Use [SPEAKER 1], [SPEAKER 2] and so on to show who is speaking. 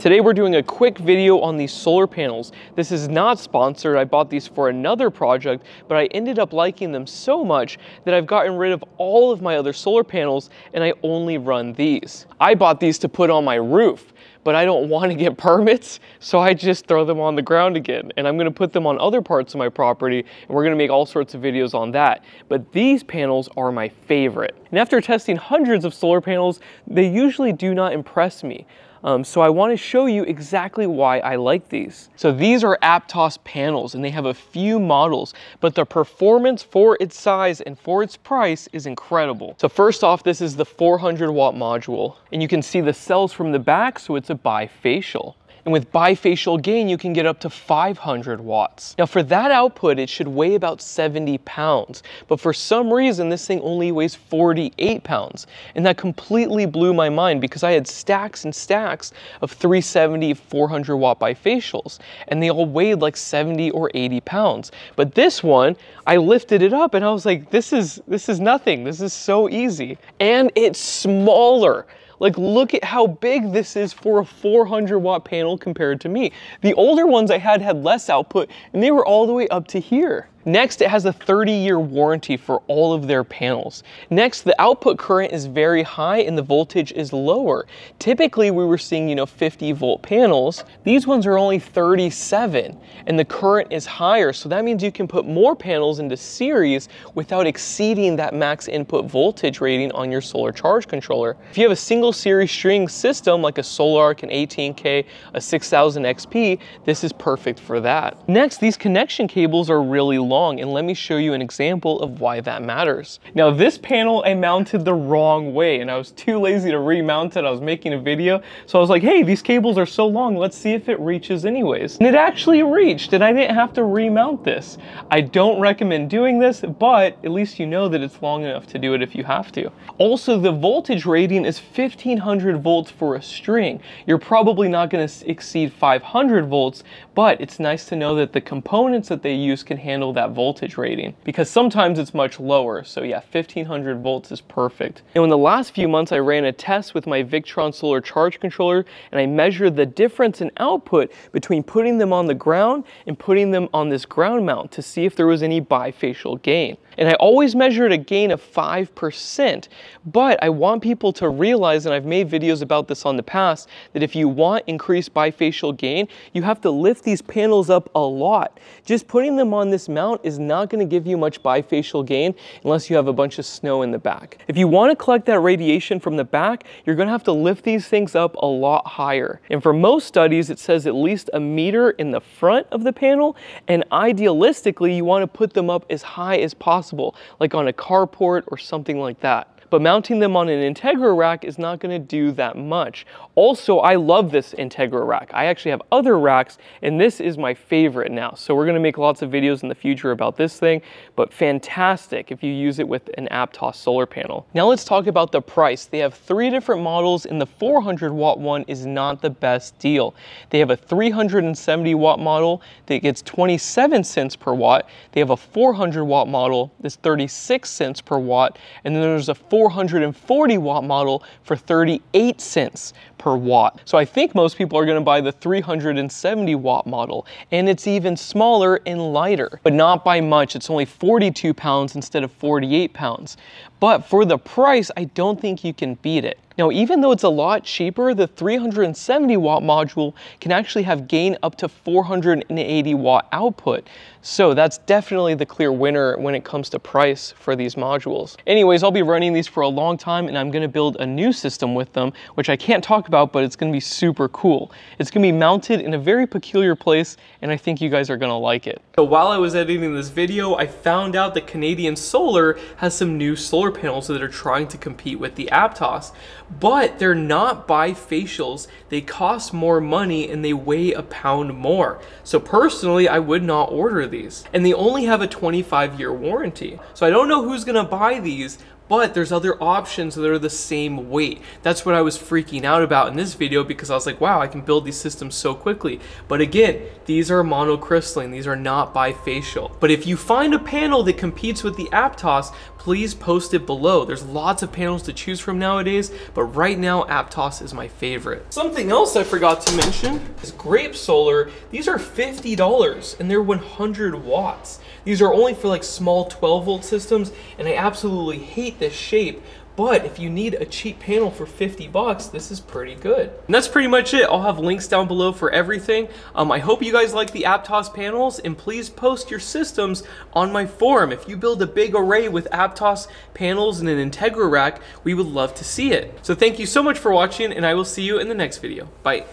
[SPEAKER 1] Today we're doing a quick video on these solar panels. This is not sponsored, I bought these for another project, but I ended up liking them so much that I've gotten rid of all of my other solar panels and I only run these. I bought these to put on my roof but I don't want to get permits, so I just throw them on the ground again. And I'm going to put them on other parts of my property, and we're going to make all sorts of videos on that. But these panels are my favorite. And after testing hundreds of solar panels, they usually do not impress me. Um, so I want to show you exactly why I like these. So these are Aptos panels and they have a few models, but the performance for its size and for its price is incredible. So first off, this is the 400 watt module and you can see the cells from the back, so it's a bifacial. And with bifacial gain, you can get up to 500 watts. Now for that output, it should weigh about 70 pounds. But for some reason, this thing only weighs 48 pounds. And that completely blew my mind because I had stacks and stacks of 370, 400 watt bifacials. And they all weighed like 70 or 80 pounds. But this one, I lifted it up and I was like, this is, this is nothing. This is so easy. And it's smaller. Like look at how big this is for a 400 watt panel compared to me. The older ones I had had less output and they were all the way up to here. Next, it has a 30 year warranty for all of their panels. Next, the output current is very high and the voltage is lower. Typically, we were seeing, you know, 50 volt panels. These ones are only 37 and the current is higher. So that means you can put more panels into series without exceeding that max input voltage rating on your solar charge controller. If you have a single series string system like a Sol-Ark, an 18K, a 6000 XP, this is perfect for that. Next, these connection cables are really long and let me show you an example of why that matters. Now this panel I mounted the wrong way and I was too lazy to remount it. I was making a video. So I was like, hey, these cables are so long. Let's see if it reaches anyways. And it actually reached and I didn't have to remount this. I don't recommend doing this, but at least you know that it's long enough to do it if you have to. Also, the voltage rating is 1500 volts for a string. You're probably not gonna exceed 500 volts, but it's nice to know that the components that they use can handle that that voltage rating because sometimes it's much lower. So yeah, 1500 volts is perfect. And in the last few months, I ran a test with my Victron solar charge controller and I measured the difference in output between putting them on the ground and putting them on this ground mount to see if there was any bifacial gain. And I always measured a gain of 5%, but I want people to realize, and I've made videos about this on the past, that if you want increased bifacial gain, you have to lift these panels up a lot. Just putting them on this mount is not gonna give you much bifacial gain unless you have a bunch of snow in the back. If you wanna collect that radiation from the back, you're gonna have to lift these things up a lot higher. And for most studies, it says at least a meter in the front of the panel, and idealistically, you wanna put them up as high as possible, like on a carport or something like that but mounting them on an IntegraRack is not gonna do that much. Also, I love this IntegraRack. I actually have other racks, and this is my favorite now. So we're gonna make lots of videos in the future about this thing, but fantastic if you use it with an Aptos solar panel. Now let's talk about the price. They have three different models, and the 400 watt one is not the best deal. They have a 370 watt model that gets 27 cents per watt. They have a 400 watt model that's 36 cents per watt, and then there's a 440 watt model for 38 cents per watt. So I think most people are gonna buy the 370 watt model and it's even smaller and lighter, but not by much. It's only 42 pounds instead of 48 pounds. But for the price, I don't think you can beat it. Now, even though it's a lot cheaper, the 370 watt module can actually have gain up to 480 watt output. So that's definitely the clear winner when it comes to price for these modules. Anyways, I'll be running these for a long time and I'm gonna build a new system with them, which I can't talk about, but it's gonna be super cool. It's gonna be mounted in a very peculiar place and I think you guys are gonna like it. So while I was editing this video, I found out that Canadian Solar has some new solar panels that are trying to compete with the Aptos but they're not bifacials. They cost more money and they weigh a pound more. So personally, I would not order these. And they only have a 25 year warranty. So I don't know who's gonna buy these, but there's other options that are the same weight. That's what I was freaking out about in this video because I was like, wow, I can build these systems so quickly. But again, these are monocrystalline, these are not bifacial. But if you find a panel that competes with the Aptos, please post it below. There's lots of panels to choose from nowadays, but right now Aptos is my favorite. Something else I forgot to mention is Grape Solar. These are $50 and they're 100 watts. These are only for like small 12 volt systems and I absolutely hate this shape, but if you need a cheap panel for 50 bucks, this is pretty good. And that's pretty much it. I'll have links down below for everything. Um, I hope you guys like the Aptos panels and please post your systems on my forum. If you build a big array with Aptos panels and an IntegraRack, we would love to see it. So thank you so much for watching and I will see you in the next video. Bye.